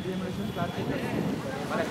Examination कार्य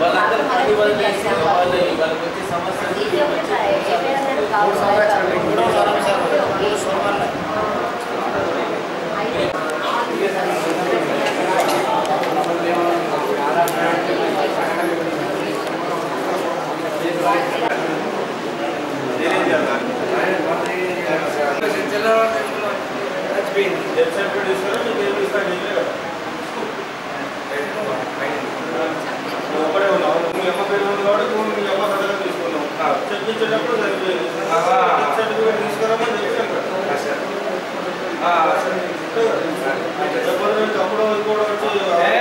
వాళ్ళందరూ పని వదిలేసి వాళ్ళు వాళ్ళకి వచ్చే సమస్యలు తీసుకురామని చెప్పాను చెప్పదు అప్పుడు కూడా వచ్చి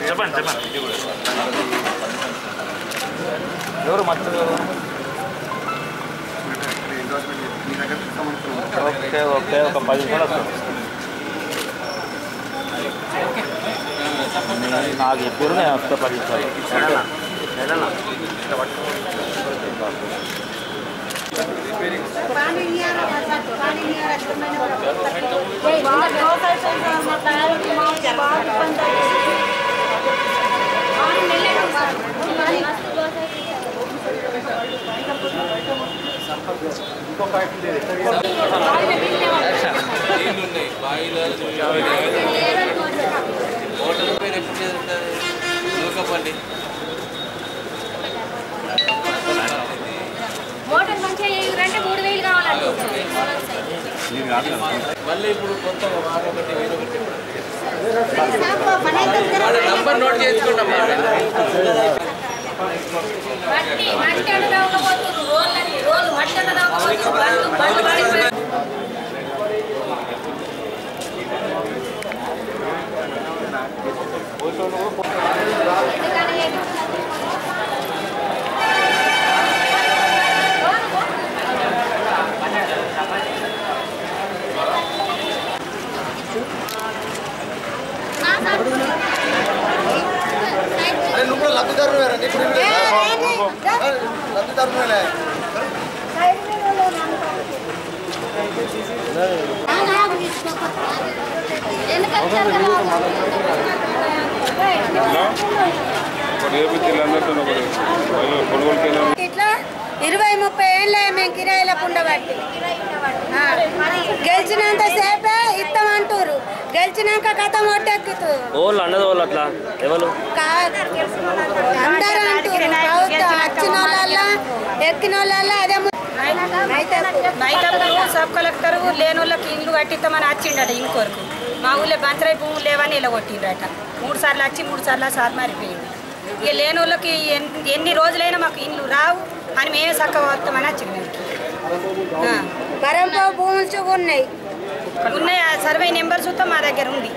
చెప్పండి చెప్పండి ఎవరు మత్తు ఎండోర్స్మెంట్ మీ దగ్గర తీసుకోమనుకున్నాం ఓకే ఓకే ఒక పది నిమిషాలు వస్తుంది నాకు చెప్పారు నేను వస్తే పది నిమిషాలు నీళ్ళు ఉన్నాయి బావిలో హోటల్ పేరు ఎప్పుడు చేస్తారు నూకపల్లి మళ్ళీ ఇప్పుడు కొత్త ఒకటి వేరొకటి వాడు నంబర్ నోట్ చేసుకుంటాం మట్టి మట్టి అడగకపోతున్నారు రోళ్ళని రోళ్ళు మట్టి అడగకపోతున్నారు బండ్లు బండ్లు ఇట్లా ఇరవై ముప్పై ఏళ్ళ మేము కిరాయిలకు ఉండబట్టి గెలిచినంత సేపే ఇస్తామంటారు గెలిచినాక కథ మొట్టెక్కుతారు వాళ్ళు అన్నది వాళ్ళు అట్లా. ఎవరు? అందరూ అంటారు ప్రభుత్వం వచ్చిన వాళ్ళ ఎక్కిన వాళ్ళ అదే మైకప్పుడు సబ్ కలెక్టర్ లేని వాళ్ళకి ఇల్లు కట్టిస్తామని వచ్చిండట ఇల్లు కొరకు మా ఊళ్ళో బంతరాయి భూములు లేవని ఇలా కొట్టిండట మూడు సార్లు వచ్చి మూడు సార్లు సార్ మారిపోయింది. ఇక లేని వాళ్ళకి ఎన్- ఎన్ని రోజులైనా మాకు ఇల్లు రావు అని మేమే చక్కగా వస్తామని వచ్చింది. కరెంపు భూములు చూగు ఉన్నాయి? ఆ సర్వే నెంబర్ మా దగ్గర ఉంది.